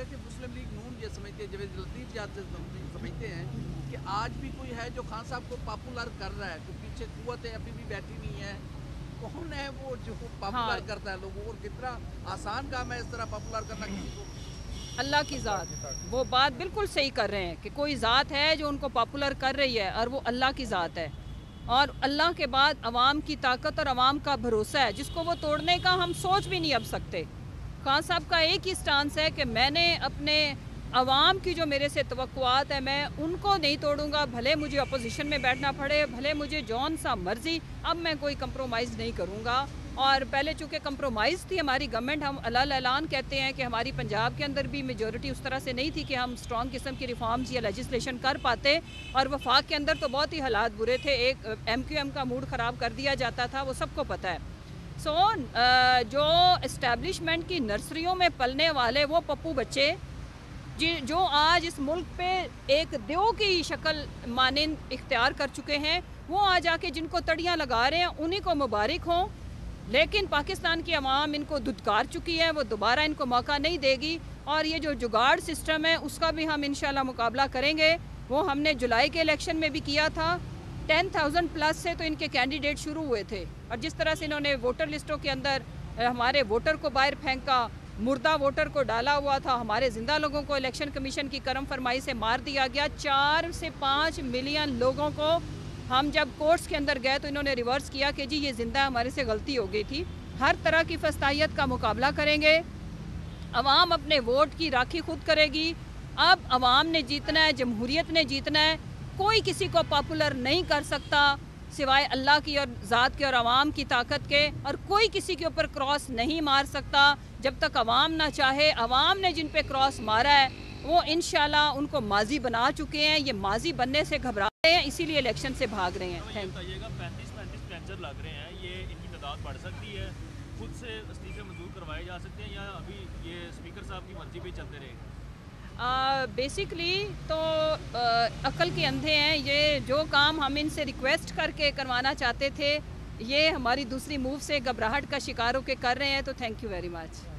कि मुस्लिम लीग नून ये समझते हैं लतीफ़ से समझते हैं कि आज भी कोई है जो खान साहब को पॉपुलर कर रहा है तो पीछे कुत है अभी भी बैठी नहीं है। कौन है वो जो पॉपुलर हाँ। करता है लोगों और कितना आसान काम है इस तरह पॉपुलर करना किसी को? अल्लाह की ज़ात। वो बात बिल्कुल सही कर रहे हैं कि कोई ज़ात है जो उनको पॉपुलर कर रही है और वो अल्लाह की ज़ात है। और अल्लाह के बाद अवाम की ताकत और अवाम का भरोसा है जिसको वो तोड़ने का हम सोच भी नहीं अब सकते। खान साहब का एक ही स्टांस है कि मैंने अपने आवाम की जो मेरे से तवक्कुआत है, मैं उनको नहीं तोड़ूँगा। भले मुझे अपोजिशन में बैठना पड़े, भले मुझे जौन सा मर्ज़ी, अब मैं कोई कंप्रोमाइज़ नहीं करूँगा। और पहले चूँकि कंप्रोमाइज़ थी हमारी गवर्नमेंट हम अलाल ऐलान कहते हैं कि हमारी पंजाब के अंदर भी मेजोरिटी उस तरह से नहीं थी कि हम स्ट्रॉन्ग किस्म की रिफॉर्म्स या लेजिस्लेशन कर पाते। और वफाक के अंदर तो बहुत ही हालात बुरे थे। एक एम क्यू एम का मूड ख़राब कर दिया जाता था, वो सबको पता है। सो so, जो इस्टेब्लिशमेंट की नर्सरियों में पलने वाले वो पप्पू बच्चे जि जो आज इस मुल्क पे एक देव की शक्ल मानंद इख्तियार कर चुके हैं वो आज आके जिनको तड़ियाँ लगा रहे हैं उन्हीं को मुबारक हों। लेकिन पाकिस्तान की आवाम इनको दुदकार चुकी है वो दोबारा इनको मौका नहीं देगी। और ये जो जुगाड़ सिस्टम है उसका भी हम इंशाल्लाह मुकाबला करेंगे। वो हमने जुलाई के इलेक्शन में भी किया था। टेन थाउज़ेंड प्लस से तो इनके कैंडिडेट शुरू हुए थे। और जिस तरह से इन्होंने वोटर लिस्टों के अंदर हमारे वोटर को बाहर फेंका, मुर्दा वोटर को डाला हुआ था, हमारे ज़िंदा लोगों को इलेक्शन कमीशन की करम फरमाई से मार दिया गया, चार से पाँच मिलियन लोगों को हम जब कोर्ट्स के अंदर गए तो इन्होंने रिवर्स किया कि जी, ये ज़िंदा हमारे से गलती हो गई थी। हर तरह की फस्तायत का मुकाबला करेंगे। अवाम अपने वोट की राखी खुद करेगी। अब अवाम ने जीतना है, जमहूरियत ने जीतना है। कोई किसी को पॉपुलर नहीं कर सकता, सिवाय अल्लाह की और ज़ात के और अवाम की ताकत के, और कोई किसी के ऊपर क्रॉस नहीं मार सकता। जब तक अवाम ना चाहे, अवाम ने जिन पे क्रॉस मारा है, वो इन उनको माजी बना चुके हैं। ये माजी बनने से घबरा रहे हैं, इसीलिए इलेक्शन से भाग रहे हैं। थैंक ये खुद से मंजूर करवाए जा सकते हैं या अभी ये स्पीकर साहब की मर्ज़ी पे चलते रहेगा बेसिकली तो अकल के अंधे हैं। ये जो काम हम इनसे रिक्वेस्ट करके करवाना चाहते थे, ये हमारी दूसरी मूव से घबराहट का शिकार होकर कर रहे हैं तो थैंक यू वेरी मच